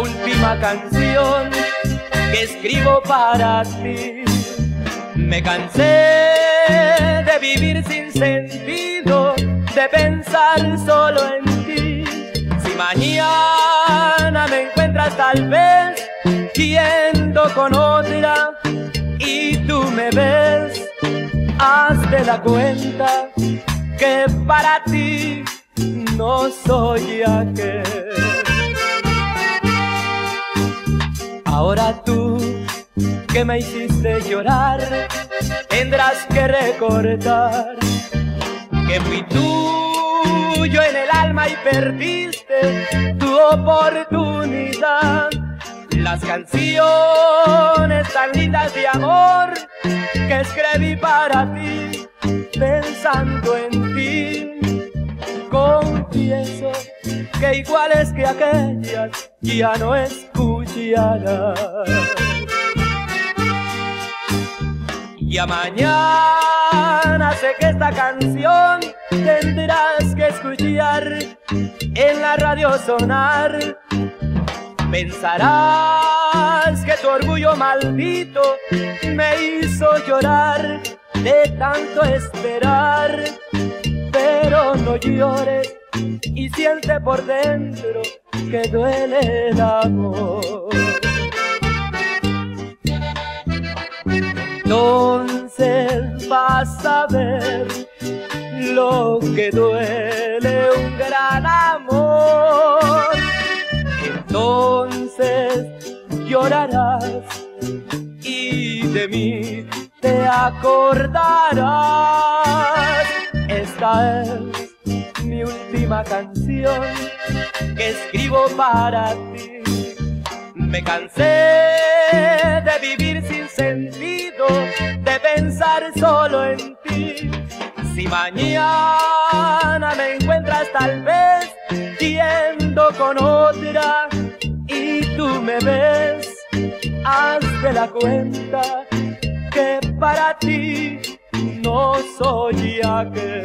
última canción que escribo para ti. Me cansé de vivir sin sentido, de pensar solo en ti. Si mañana me encuentras tal vez yendo con otra y tú me ves, haz de la cuenta que para ti no soy aquel. Ahora tú que me hiciste llorar, tendrás que recordar que fui tuyo en el alma y perdiste tu oportunidad. Las canciones tan lindas de amor que escribí para ti, pensando en ti, iguales que aquellas ya no escucharás. Y a mañana sé que esta canción tendrás que escuchar en la radio sonar. Pensarás que tu orgullo maldito me hizo llorar de tanto esperar, pero no llores y siente por dentro que duele el amor. Entonces vas a ver lo que duele un gran amor. Entonces llorarás y de mí te acordarás. Esta es última canción que escribo para ti. Me cansé de vivir sin sentido, de pensar solo en ti. Si mañana me encuentras tal vez yendo con otra y tú me ves, haz de la cuenta que para ti no soy aquel.